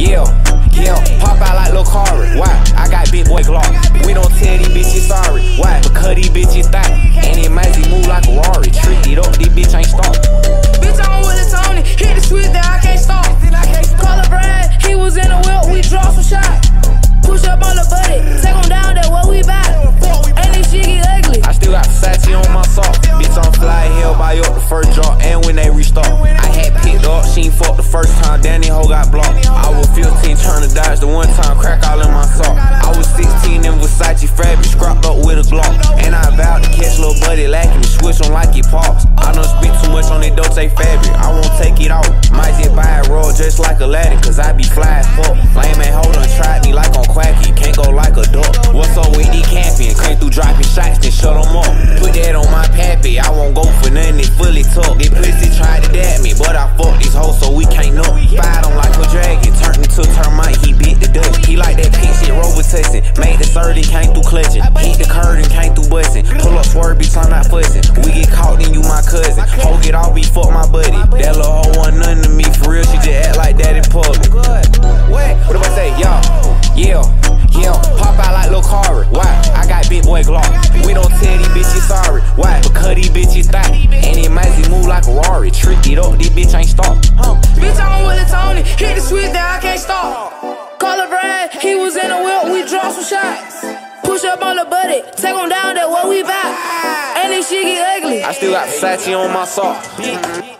Yeah, yeah, pop out like Lil Kari. Why? I got big boy Glock. We don't tell these bitches sorry. Why? Because these bitches thought. And it might move like a Rari. Trick it up, these bitch ain't stop. Bitch, I'm with the Tony. Hit the switch, then I can't stop. Call a Brad, he was in the wheel, we draw some shots. Push up on the buddy, take him down, that what we back. And this shit get ugly. I still got Versace on my sock. Bitch, I'm fly hell by up the first drop. And first time. Danny Ho got blocked. I was 15 trying to dodge the one time crack all in my sock. I was 16 in Versace fabric, scrapped up with a Glock. And I vowed to catch little buddy lacking, switch on like it pops. I don't spent too much on that Dolce fabric, I won't take it off. Might just buy a roll just like Aladdin, cause I be fly as fuck. Lame man, hold on, tried me like on quacky, can't go like a duck. What's up with these camping? Came through dropping shots, then shut them up. Put that on my pappy, I won't go for nothing, it fully tucked. Out like Lil Kari. Why? I got big boy Glock. We don't tell these bitches sorry. Why? Because these bitches thought. And it might move like a Rari. Trick it up, these bitch ain't stop. Bitch, I'm with the Tony. Hit the switch, that I can't stop. Call a Brad, he was in the wheel, we draw some shots. Push up on the buddy, take him down, that what we back. And this shit get ugly. I still got Versace on my sock.